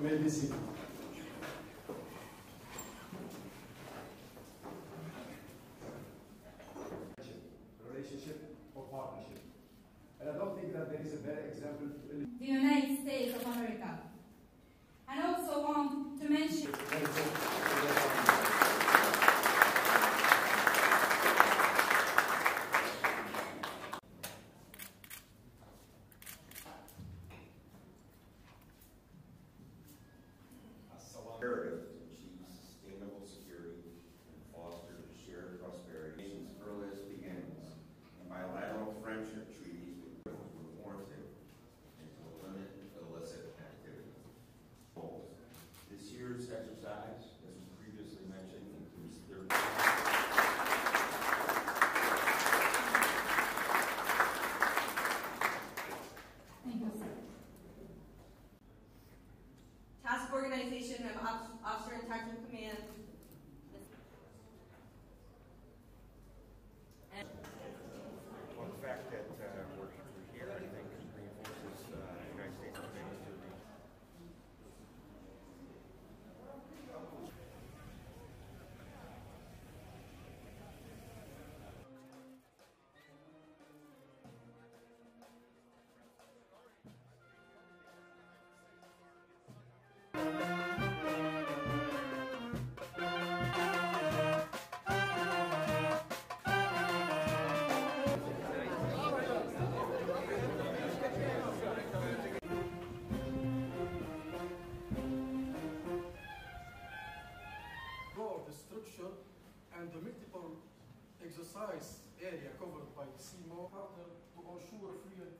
medicine. Relationship or partnership. And I don't think that there is a better example. The United States of America. of officer in tactical command and the multiple exercise area covered by the CMO harder to ensure fluent